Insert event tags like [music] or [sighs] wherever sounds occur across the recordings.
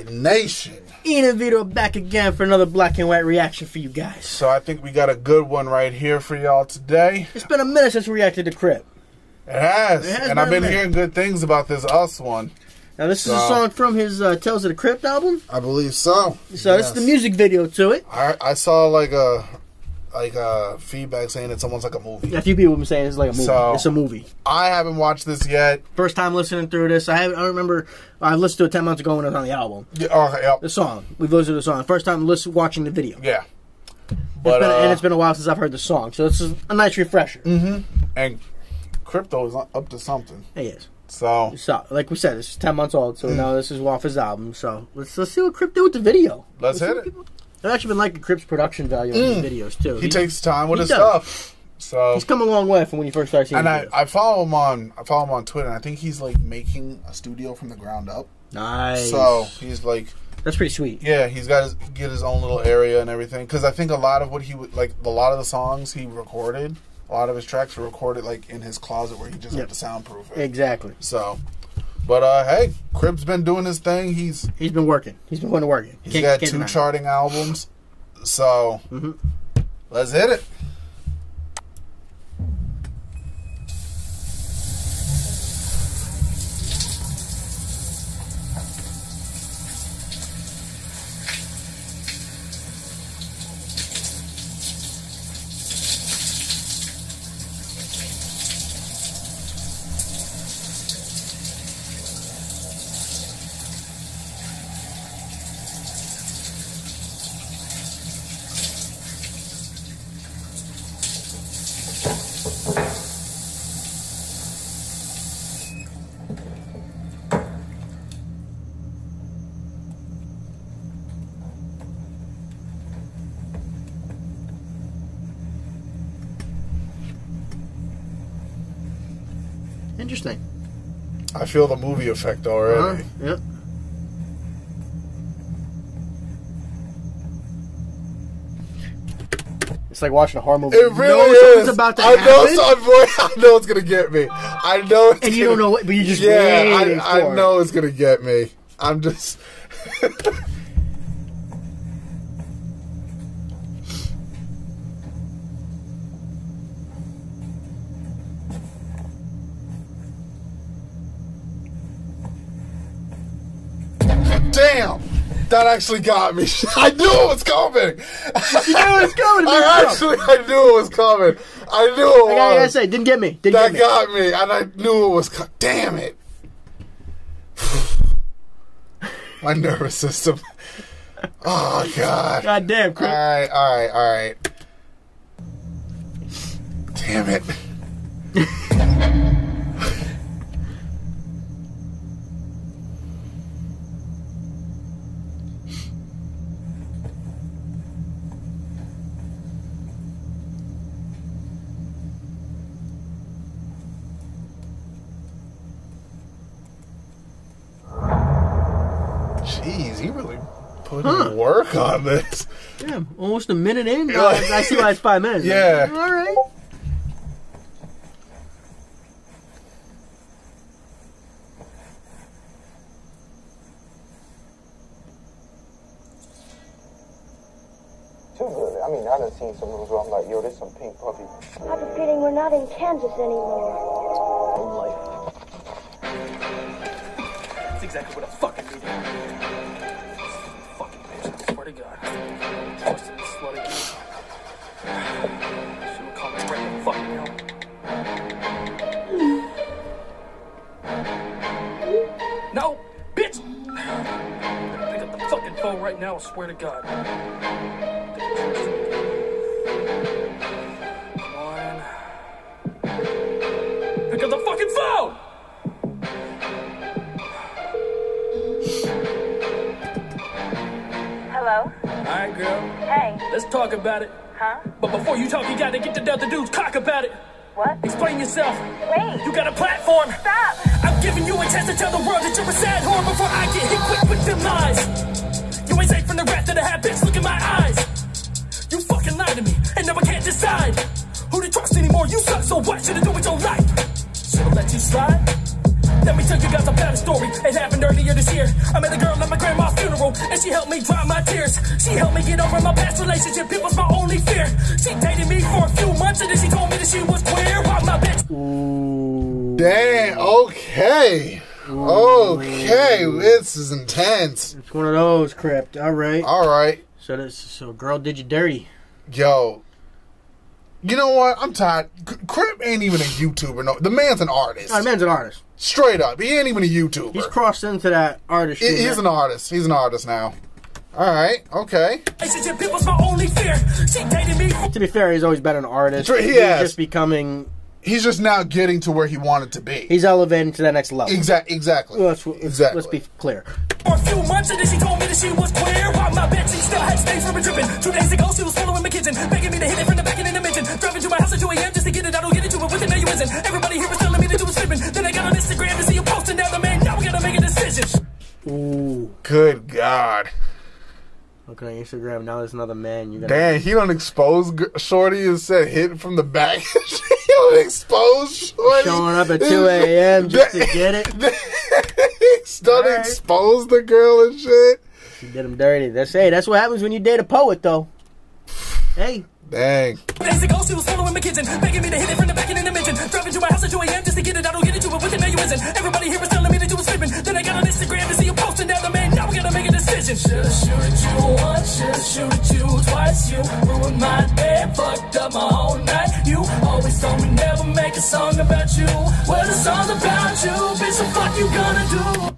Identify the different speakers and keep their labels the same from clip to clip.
Speaker 1: Nation.
Speaker 2: Ian and Vito back again for another black and white reaction for you guys.
Speaker 1: So I think we got a good one right here for y'all today.
Speaker 2: It's been a minute since we reacted to Crypt.
Speaker 1: It has,
Speaker 2: It has
Speaker 1: and
Speaker 2: been
Speaker 1: I've been hearing good things about this Us one.
Speaker 2: Now this is a song from his uh, Tales of the Crypt album.
Speaker 1: I believe so.
Speaker 2: So this is the music video to it.
Speaker 1: I I saw like a like a feedback saying it's almost like a movie.
Speaker 2: A few people have been saying it's like a movie.
Speaker 1: So-
Speaker 2: it's a movie.
Speaker 1: I haven't watched this yet.
Speaker 2: First time listening through this. I haven't. I remember I listened to it ten months ago when it was on the album.
Speaker 1: Yeah, oh, yeah,
Speaker 2: The song. We've listened to the song. First time listen, watching the video.
Speaker 1: yeah.
Speaker 2: It's
Speaker 1: But
Speaker 2: been,
Speaker 1: uh,
Speaker 2: and it's been a while since I've heard the song, so this is a nice refresher. Mm-hmm.
Speaker 1: and crypto is up to something.
Speaker 2: It is.
Speaker 1: So
Speaker 2: So, like we said, it's ten months old, so mm. now this is off his album. So let's let's see what crypto did with the video.
Speaker 1: let's
Speaker 2: see
Speaker 1: hit it.
Speaker 2: I've actually been liking Crypt's production value on his mm. videos too.
Speaker 1: He takes time with his
Speaker 2: does.
Speaker 1: stuff. So
Speaker 2: he's come a long way from when you first started seeing.
Speaker 1: and I. I follow him on I follow him on Twitter. and I think he's like making a studio from the ground up.
Speaker 2: nice.
Speaker 1: So he's like
Speaker 2: that's pretty sweet.
Speaker 1: Yeah, he's got his get his own little area and everything. Because I think a lot of what he would like, a lot of the songs he recorded, a lot of his tracks were recorded like in his closet where he just
Speaker 2: Yep.
Speaker 1: had to soundproof it.
Speaker 2: Exactly.
Speaker 1: So, but uh, hey, Crypt's been doing his thing. He's
Speaker 2: He's been working. He's been going to work.
Speaker 1: he's got two charting albums. So
Speaker 2: Mhm.
Speaker 1: let's hit it.
Speaker 2: Interesting.
Speaker 1: I feel the movie effect
Speaker 2: Uh-huh.
Speaker 1: already.
Speaker 2: Yep. It's like watching a horror movie.
Speaker 1: It
Speaker 2: You
Speaker 1: really
Speaker 2: know
Speaker 1: is.
Speaker 2: about to
Speaker 1: I know,
Speaker 2: happen,
Speaker 1: some, boy, [laughs] I know it's gonna get me. I know, it's
Speaker 2: and you
Speaker 1: gonna-
Speaker 2: don't know what, but you just
Speaker 1: Yeah, I, I know it's gonna get me. I'm just. [laughs] Damn! That actually got me. [laughs] I knew it was coming.
Speaker 2: You knew it was coming. [laughs]
Speaker 1: I actually, I knew it was coming. I knew it
Speaker 2: I gotta, I gotta say, didn't get me. Didn't
Speaker 1: That
Speaker 2: get me.
Speaker 1: got me, and I knew it was. Co- Damn it! [sighs] My nervous system. [laughs] Oh God!
Speaker 2: God damn,
Speaker 1: All
Speaker 2: Chris.
Speaker 1: right, all right, all right. Damn it! Jeez, he really put
Speaker 2: Huh.
Speaker 1: in work on this.
Speaker 2: Yeah, almost a minute in. [laughs] Uh, I see why it's five minutes.
Speaker 1: Yeah.
Speaker 2: All right.
Speaker 3: Too good. I mean, I done seen some movies where I'm like, yo, this some pink puppy
Speaker 4: I have a feeling we're not in Kansas anymore.
Speaker 3: life.
Speaker 5: That's exactly what I fucking did. Fucking bitch, I swear to God. Twisted and slutty. Should've called me right fucking hell. No, bitch! Pick up the fucking phone right now, I swear to God. Let's talk about it.
Speaker 4: huh?
Speaker 5: But before you talk, you gotta get to the other dude's cock about it.
Speaker 4: What?
Speaker 5: Explain yourself.
Speaker 4: Wait.
Speaker 5: You got a platform.
Speaker 4: Stop!
Speaker 5: I'm giving you a chance to tell the world that you're a sad whore before I get hit quick with them lies. You ain't safe from the wrath of the hat, bitch. Look in my eyes. You fucking lied to me, and now I can't decide who to trust anymore. You suck, so what should I do with your life? Should I let you slide? Let me tell you guys about a story. It happened earlier this year. I met a girl at my grandma's funeral, and she helped me dry my tears. She helped me get over my past relationship. It was my only fear. She dated me for a few months, and then she told me that she was queer. Why my bitch?
Speaker 1: Dang. Okay. Okay. This is intense.
Speaker 2: It's one of those crypt. All right.
Speaker 1: All right.
Speaker 2: So this so girl did you dirty.
Speaker 1: Yo. You know what? I'm tired. Crypt ain't even a YouTuber. No, the man's an artist.
Speaker 2: Oh, the man's an artist.
Speaker 1: Straight up, he ain't even a YouTuber.
Speaker 2: He's crossed into that artist.
Speaker 1: He- he's an artist. He's an artist now. All right. Okay.
Speaker 5: Relationship, it was my only fear. She dated me for
Speaker 2: To be fair, he's always been an artist.
Speaker 1: He
Speaker 2: he's
Speaker 1: has.
Speaker 2: just becoming.
Speaker 1: He's just now getting to where he wanted to be.
Speaker 2: He's elevating to that next level.
Speaker 1: Exactly. Exactly.
Speaker 2: Let's, let's,
Speaker 1: exactly.
Speaker 2: let's be clear.
Speaker 5: for a few months, and then she told me that she was queer. Why my bitch? She still had stains from a dripping. Two days ago, she was following my kitchen, begging me to hit it from the back
Speaker 2: Looking at Instagram now, there's another man. You gotta.
Speaker 1: Damn, he don't expose g- Shorty and said hit from the back. [laughs] he don't expose Shorty.
Speaker 2: Showing up at 2 a.m. just to [laughs] get it.
Speaker 1: Don't
Speaker 2: Alright.
Speaker 1: expose the girl and shit.
Speaker 2: She did him dirty. That's hey. That's what happens when you date a poet, though. Hey,
Speaker 1: Dang.
Speaker 5: Days ago, she was following my kitchen, begging me to hit it from the back and in the mention. Driving to my house at 2 a.m. just to get it. I don't get it to it with it. You isn't. Everybody here was telling me that you was slipping. Then I got on Instagram to see you posting down the man. Now we gotta make a decision. Shoulda shoot at you once, shoulda shoot at you twice. You ruined my day, fucked up my whole night. You always told me never make a song about you. Well, the song's about you, bitch. So fuck you gonna do?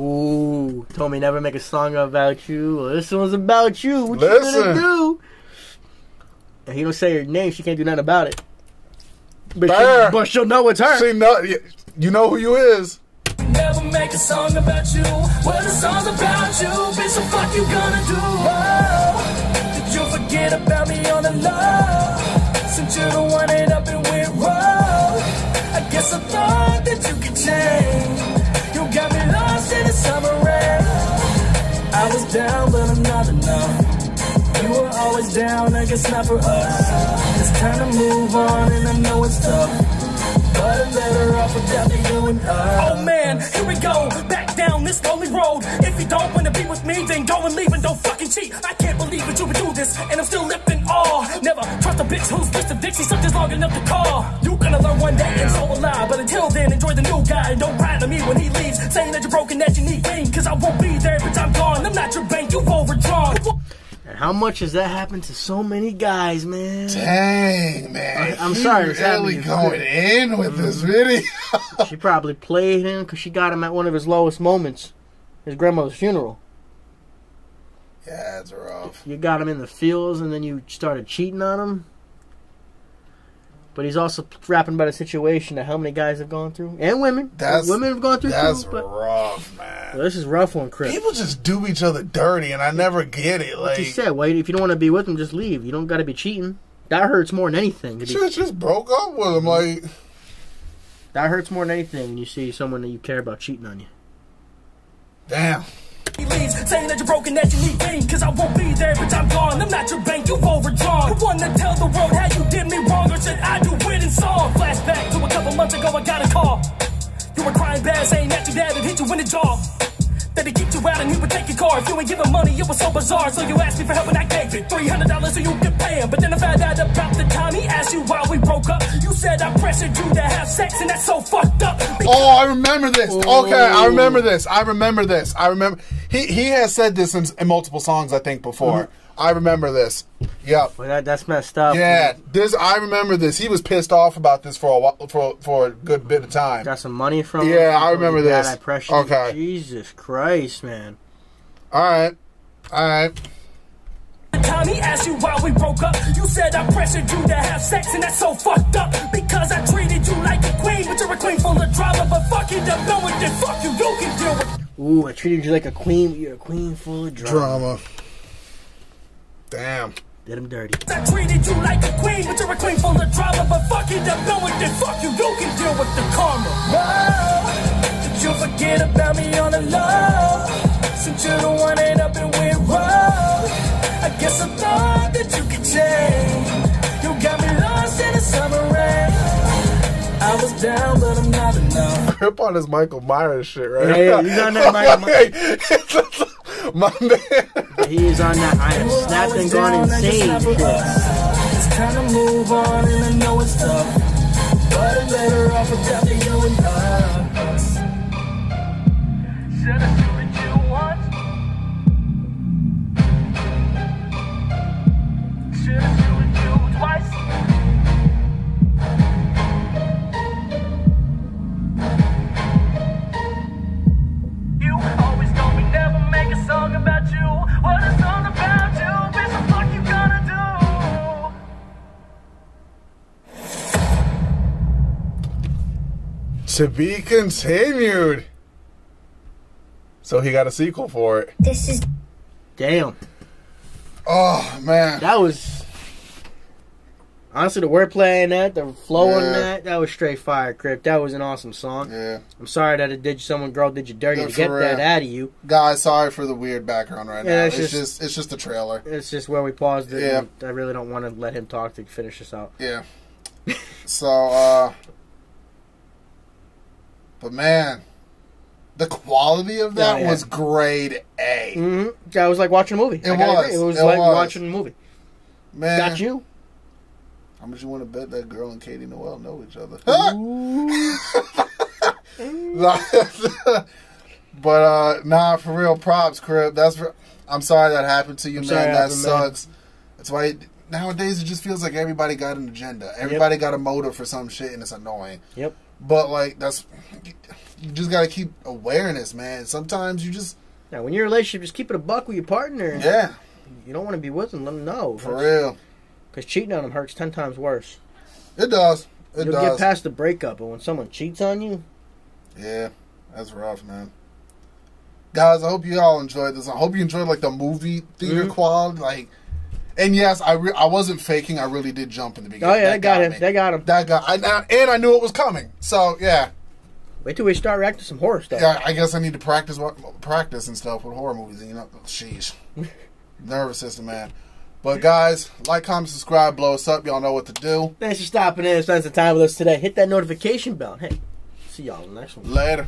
Speaker 2: ooh, told me never make a song about you. Well, this one's about you. What you gonna do? And he don't say her name. She can't do nothing about it. But, she, but she'll know it's her.
Speaker 1: See, no, you know who you is.
Speaker 5: Never make a song about you. Well, the song's about you, bitch. So fuck you gonna do? Oh, down, I guess not for us. It's time to move on, and I know it's tough. But I'm better off without you and us. Oh man, here we go, back down this lonely road. If you don't wanna be with me, then go and leave and don't fucking cheat. I can't believe that you would do this, and I'm still in awe. Never trust a bitch who's Mr. Dixie, something's long enough to call. You gonna learn one day, and so will I. But until then, enjoy the new guy, and don't ride on me when he leaves. Saying that you're broken, that you need pain, cause I won't be there, bitch, I'm gone. I'm not your.
Speaker 2: And how much has that happened to so many guys, man?
Speaker 1: Dang, man.
Speaker 2: I'm
Speaker 1: He
Speaker 2: sorry, it's
Speaker 1: really going in with this mm-hmm. video. [laughs]
Speaker 2: She probably played him because she got him at one of his lowest moments, his grandmother's funeral.
Speaker 1: yeah, it's rough.
Speaker 2: You got him in the fields, and then you started cheating on him. But he's also rapping about a situation that how many guys have gone through, and women.
Speaker 1: That's
Speaker 2: women have gone through
Speaker 1: That's
Speaker 2: too. But
Speaker 1: rough, man.
Speaker 2: Well, this is rough one, Chris.
Speaker 1: People just do each other dirty, and I never get it.
Speaker 2: Like you said, wait, if you don't want to be with him, just leave. You don't got to be cheating. That hurts more than anything. Be,
Speaker 1: just, just broke up with him. Like,
Speaker 2: that hurts more than anything when you see someone that you care about cheating on you.
Speaker 1: damn.
Speaker 5: He leaves, saying that you're broken, that you need pain. Cause I won't be there, bitch, I'm gone. I'm not your bank, you've overdrawn. I wanna tell the world how you did me wrong, or should I do it in song? Flashback to a couple months ago, I got a call. You were crying bad, saying that your dad had hit you in the jaw. That he kicked you out and he would take your car. If you ain't giving money, it was so bizarre. So you asked me for help and I gave it. $300 so you could pay him. But then I found out about the time he asked you why we broke up. You said I pressured you to have sex and that's so fucked up.
Speaker 1: Oh, I remember this. Okay, I remember this. I remember this. I remember. He he has said this in, in multiple songs, I think, before. Mm-hmm. I remember this. Yep.
Speaker 2: But that, that's messed up.
Speaker 1: Yeah, this I remember this. He was pissed off about this for a while, for for a good bit of time.
Speaker 2: Got some money from
Speaker 1: Yeah,
Speaker 2: him.
Speaker 1: I remember
Speaker 2: Yeah,
Speaker 1: this.
Speaker 2: that pressure.
Speaker 1: Okay.
Speaker 2: Jesus Christ, man.
Speaker 1: All right, all right.
Speaker 5: The time he asked you why we broke up, you said I pressured you to have sex, and that's so fucked up. Because I treated you like a queen, but you're a queen full of drama. But fuck it up, no one can fuck you, you can deal with.
Speaker 2: Ooh, I treated you like a queen. You're a queen full of drama.
Speaker 1: Drama. Damn.
Speaker 2: Did him dirty.
Speaker 5: I treated you like a queen, but you're a queen full of drama. But fuck it up, no one can fuck you, you can deal with the karma. Whoa, did you forget about me on the low? Since you're the one that up and went wrong, I guess I thought that you could change. You got me lost in the summer rain. I was down, but I'm not enough.
Speaker 1: Crypt on his Michael Myers shit, right?
Speaker 2: Yeah, yeah, he's on that [laughs] Michael [laughs]
Speaker 1: My man.
Speaker 2: He is on that I have snapped and gone insane shit.
Speaker 5: It's time to move on, and I know it's tough. But I'm better off without the you and us. I do it
Speaker 1: To be continued. So he got a sequel for it.
Speaker 4: This is
Speaker 2: Damn.
Speaker 1: Oh man.
Speaker 2: That was honestly the wordplay in that, the flow on that, that was straight fire, Crypt. That was an awesome song.
Speaker 1: Yeah.
Speaker 2: I'm sorry that it did someone girl did you dirty
Speaker 1: Yeah,
Speaker 2: to
Speaker 1: for
Speaker 2: get that out of you.
Speaker 1: Guys, sorry for the weird background right
Speaker 2: Yeah,
Speaker 1: now.
Speaker 2: it's
Speaker 1: It's,
Speaker 2: just-
Speaker 1: just it's just a trailer.
Speaker 2: It's just where we paused it.
Speaker 1: Yeah.
Speaker 2: I really don't want to let him talk to finish this out.
Speaker 1: Yeah. [laughs] so uh But man, the quality of that
Speaker 2: Yeah, yeah.
Speaker 1: was grade A.
Speaker 2: hmm That was like watching a movie.
Speaker 1: It
Speaker 2: I
Speaker 1: was.
Speaker 2: It was
Speaker 1: It
Speaker 2: like
Speaker 1: was.
Speaker 2: watching a movie.
Speaker 1: Man.
Speaker 2: Got you.
Speaker 1: How much you want to bet that girl and Katie Noel know each other? [laughs] [laughs] but uh nah, for real, props, Crypt. That's for, I'm sorry that happened to you,
Speaker 2: I'm
Speaker 1: man.
Speaker 2: sorry
Speaker 1: That
Speaker 2: happened, man.
Speaker 1: sucks. That's why it, nowadays it just feels like everybody got an agenda. Everybody got a motive for some shit, and it's annoying.
Speaker 2: Yep.
Speaker 1: But like that's you just gotta keep awareness, man. Sometimes you just
Speaker 2: Now, when you're in a relationship, just keep it a buck with your partner.
Speaker 1: yeah,
Speaker 2: You don't want to be with them. Let them know.
Speaker 1: for real.
Speaker 2: Because cheating on them hurts ten times worse.
Speaker 1: It does. It does.
Speaker 2: You'll
Speaker 1: does.
Speaker 2: get past the breakup, but when someone cheats on you,
Speaker 1: Yeah, that's rough, man. Guys, I hope you all enjoyed this. I hope you enjoyed like the movie theater
Speaker 2: Mhm.
Speaker 1: quality. Like, and yes, I re- I wasn't faking. I really did jump in the beginning.
Speaker 2: oh yeah, they got him.
Speaker 1: me.
Speaker 2: They got him.
Speaker 1: That got. I, and I knew it was coming. So yeah,
Speaker 2: Wait till we start reacting to some horror stuff.
Speaker 1: yeah. I guess I need to practice what practice and stuff with horror movies. You know, sheesh, [laughs] nervous system, man. But guys, like, comment, subscribe, blow us up. Y'all know what to do.
Speaker 2: Thanks for stopping in and spending some time with us today. Hit that notification bell. Hey, see y'all in the next one.
Speaker 1: Later.